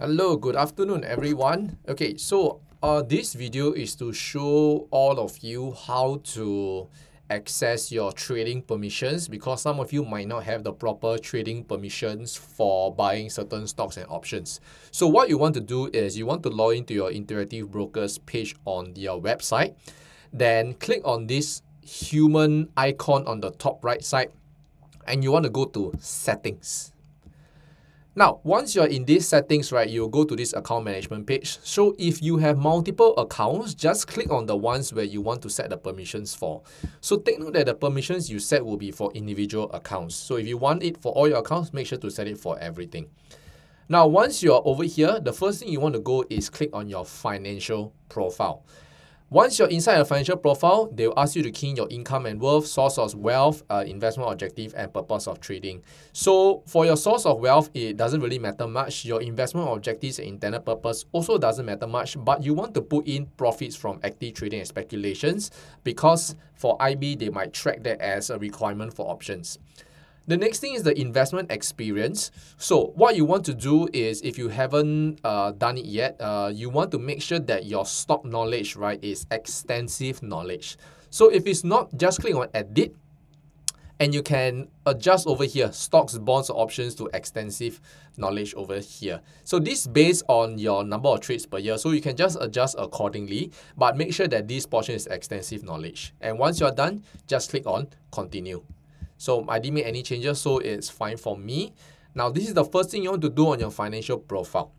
Hello, good afternoon everyone. Okay, so uh, this video is to show all of you how to access your trading permissions because some of you might not have the proper trading permissions for buying certain stocks and options. So what you want to do is you want to log into your Interactive Brokers page on your website. Then click on this human icon on the top right side and you want to go to settings. Now, once you're in these settings, right, you'll go to this account management page. So if you have multiple accounts, just click on the ones where you want to set the permissions for. So take note that the permissions you set will be for individual accounts. So if you want it for all your accounts, make sure to set it for everything. Now, once you're over here, the first thing you want to go is click on your financial profile. Once you're inside a financial profile, they will ask you to key in your income and wealth, source of wealth, uh, investment objective, and purpose of trading. So for your source of wealth, it doesn't really matter much. Your investment objectives and intended purpose also doesn't matter much, but you want to put in profits from active trading and speculations because for IB, they might track that as a requirement for options. The next thing is the investment experience. So what you want to do is if you haven't uh, done it yet, uh, you want to make sure that your stock knowledge, right, is extensive knowledge. So if it's not, just click on edit and you can adjust over here, stocks, bonds, options to extensive knowledge over here. So this based on your number of trades per year. So you can just adjust accordingly, but make sure that this portion is extensive knowledge. And once you're done, just click on continue. So I didn't make any changes, so it's fine for me. Now, this is the first thing you want to do on your financial profile.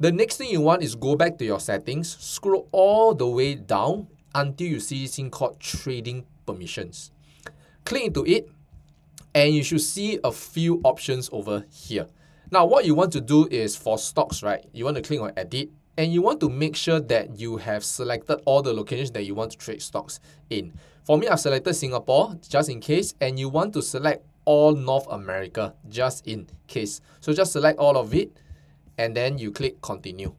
The next thing you want is go back to your settings, scroll all the way down until you see this thing called trading permissions. Click into it and you should see a few options over here. Now, what you want to do is for stocks, right? You want to click on edit and you want to make sure that you have selected all the locations that you want to trade stocks in. For me, I've selected Singapore just in case, and you want to select all North America just in case. So just select all of it, and then you click continue.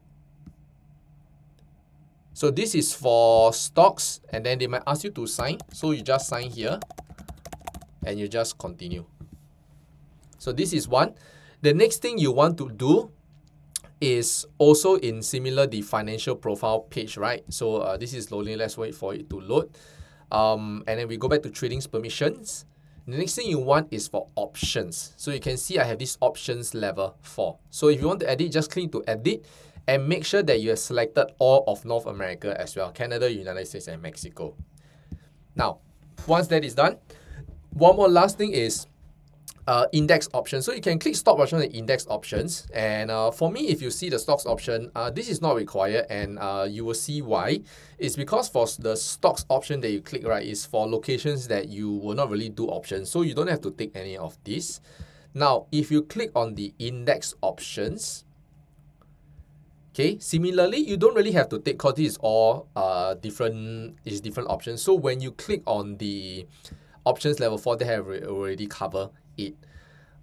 So this is for stocks, and then they might ask you to sign. So you just sign here, and you just continue. So this is one. The next thing you want to do is also in similar the financial profile page, right? So uh, this is loading. Let's wait for it to load. Um, and then we go back to tradings permissions. The next thing you want is for options. So you can see I have this options level 4. So if you want to edit, just click to edit and make sure that you have selected all of North America as well. Canada, United States, and Mexico. Now, once that is done, one more last thing is uh, index option. So you can click stop option and index options. And uh, for me, if you see the stocks option, uh, this is not required and uh, you will see why. It's because for the stocks option that you click, right, is for locations that you will not really do options. So you don't have to take any of this. Now, if you click on the index options, Okay, similarly, you don't really have to take because this is all uh, different, is different options. So when you click on the options level 4, they have already covered it.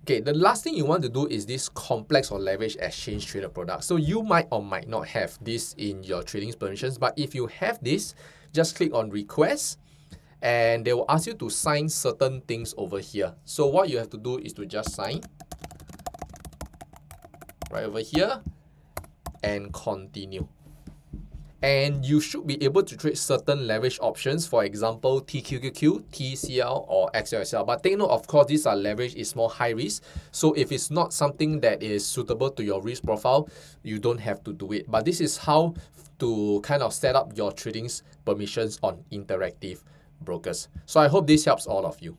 Okay, the last thing you want to do is this complex or leverage exchange traded product. So you might or might not have this in your trading permissions, but if you have this, just click on request and they will ask you to sign certain things over here. So what you have to do is to just sign right over here and continue and you should be able to trade certain leverage options, for example, TQQQ, TCL, or XLSL. But take note, of course, these are leverage is more high risk. So if it's not something that is suitable to your risk profile, you don't have to do it. But this is how to kind of set up your trading permissions on interactive brokers. So I hope this helps all of you.